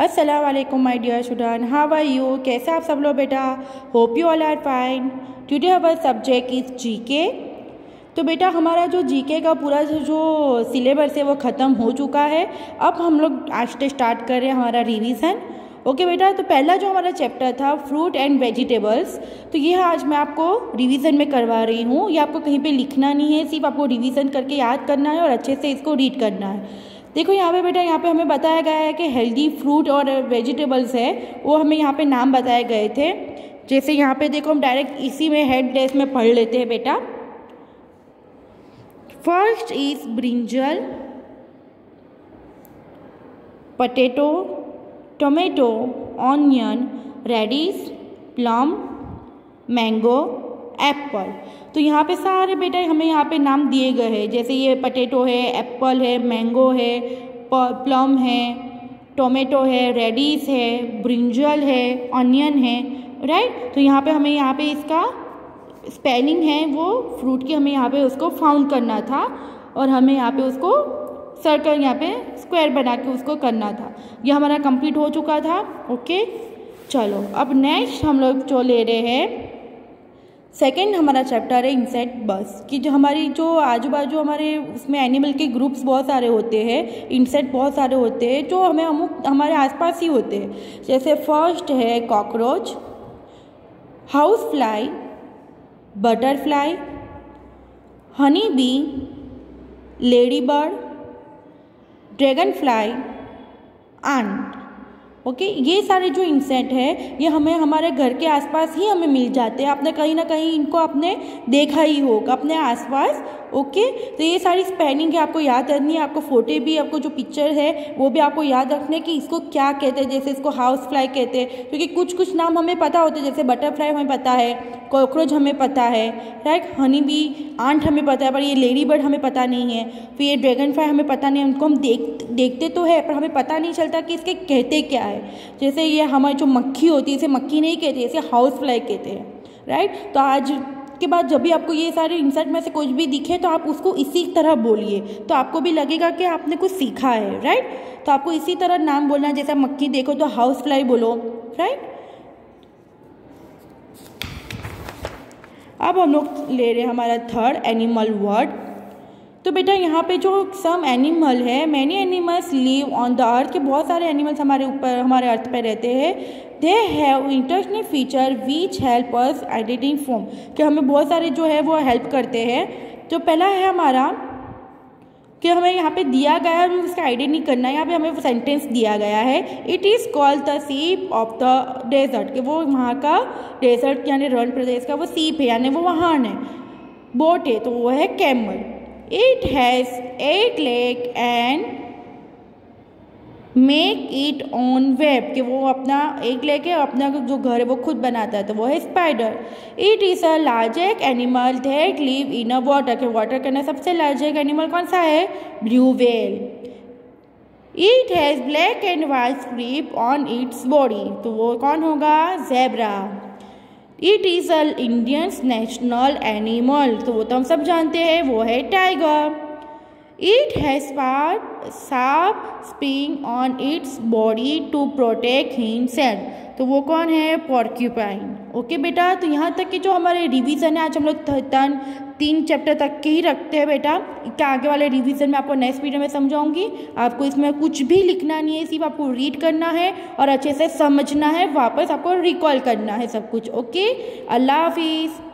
अस्सलाम वालेकुम my dear student how are you कैसे आप सब लोग बेटा? Hope you all are fine today our subject is GK तो बेटा हमारा जो जीके का पूरा जो जो सिलेबस है वो ख़त्म हो चुका है। अब हम लोग आज से स्टार्ट कर रहे हैं हमारा रिवीजन ओके बेटा तो पहला जो हमारा चैप्टर था फ्रूट एंड वेजिटेबल्स तो ये आज मैं आपको रिवीजन में करवा रही हूँ। ये आपको कहीं पे लिखना नहीं है, सिर्फ़ आपको रिवीजन करके याद करना है और अच्छे से इसको रीड करना है। देखो यहाँ पे बेटा, यहाँ पे हमें बताया गया है कि हेल्दी फ्रूट और वेजिटेबल्स है, वो हमें यहाँ पे नाम बताए गए थे। जैसे यहाँ पे देखो, हम डायरेक्ट इसी में हेड डेस्क में पढ़ लेते हैं बेटा। First is brinjal potato tomato onion radish plum mango apple. तो यहाँ पे सारे बेटा हमें यहाँ पे नाम दिए गए हैं। जैसे ये पटेटो है, एप्पल है, मैंगो है प्लम है, टोमेटो है रेडिस है, ब्रिंजल है ऑनियन है, राइट? तो यहाँ पे हमें यहाँ पे इसका स्पेलिंग है, वो फ्रूट की हमें यहाँ पे उसको फाउंड करना था और हमें यहाँ पे उसको सर्कल यहाँ पे स्क्वायर बना के उसको करना था। ये हमारा कंप्लीट हो चुका था। ओके? चलो, अब नेक्स्ट हम लोग जो ले रहे हैं सेकेंड हमारा चैप्टर है इंसेक्ट बस कि जो हमारी, जो आजू बाजू हमारे, उसमें एनिमल के ग्रुप्स बहुत सारे होते हैं इंसेक्ट बहुत सारे होते हैं, जो हमें अमुक, हमारे आसपास ही होते हैं। जैसे फ़र्स्ट है cockroach housefly butterfly honey bee ladybird dragonfly ant okay ये सारे जो इंसेक्ट है, ये हमें हमारे घर के आसपास ही हमें मिल जाते हैं। आपने कहीं ना कहीं इनको आपने देखा ही होगा, अपने आसपास। ओके तो ये सारी स्पेलिंग है, आपको याद रखनी है। आपको फ़ोटो भी, आपको जो पिक्चर है, वो भी आपको याद रखने कि इसको क्या कहते हैं। जैसे इसको हाउस फ्लाई कहते हैं। क्योंकि कुछ कुछ नाम हमें पता होते हैं, जैसे बटरफ्लाई हमें पता है कॉकरोच हमें पता है राइट हनी बी आंट हमें पता है, पर ये लेडी बर्ड हमें पता नहीं है। फिर ये ड्रैगन फ्लाई हमें पता नहीं है। उनको हम देख, देखते तो है, पर हमें पता नहीं चलता कि इसके कहते क्या है जैसे ये हमारी जो मक्खी होती है, इसे मक्खी नहीं कहते, इसे हाउस फ्लाई कहते हैं राइट तो आज के बाद जब भी आपको ये सारे इंसर्ट में से कुछ भी दिखे तो आप उसको इसी तरह बोलिए। तो आपको भी लगेगा कि आपने कुछ सीखा है राइट तो आपको इसी तरह नाम बोलना है, जैसे मक्खी देखो तो हाउस फ्लाई बोलो राइट अब हम लोग ले रहे हैं हमारा थर्ड एनिमल वर्ड तो बेटा यहाँ पे जो सम एनिमल है many animals live on the earth के बहुत सारे एनिमल्स हमारे ऊपर, हमारे अर्थ पे रहते हैं। They have international feature which help us identity form कि हमें बहुत सारे जो है वो हेल्प करते हैं। तो पहला है हमारा, कि हमें यहाँ पे दिया गया है उसका आइडिया नहीं करना है, यहाँ पे हमें वो सेंटेंस दिया गया है। It is called the ship of the desert कि वो वहाँ का डेजर्ट यानी रण प्रदेश का वो सीप है, यानी वो वहाँ है। बोट है तो वो है camel it has eight leg and make it own web कि वो अपना एक लेके अपना जो घर है, वो खुद बनाता है तो वो है spider it is a largest animal that live in a water के वाटर के अंदर सबसे लार्जेस्ट एनिमल कौन सा है? Blue whale it has black and white stripe on its body तो वो कौन होगा? Zebra it is a Indians national animal तो वो तो हम सब जानते हैं, वो है tiger has part sharp spring on its body to protect himself तो वो कौन है? पॉर्क्यूपाइन ओके बेटा तो यहाँ तक कि जो हमारे रिवीजन है, आज हम लोग तन तीन चैप्टर तक के ही रखते हैं बेटा। क्या आगे वाले रिवीजन में आपको नेक्स्ट वीडियो में समझाऊँगी? आपको इसमें कुछ भी लिखना नहीं है, सिर्फ़ आपको रीड करना है और अच्छे से समझना है, वापस आपको रिकॉल करना है सब कुछ ओके अल्लाह हाफिज़।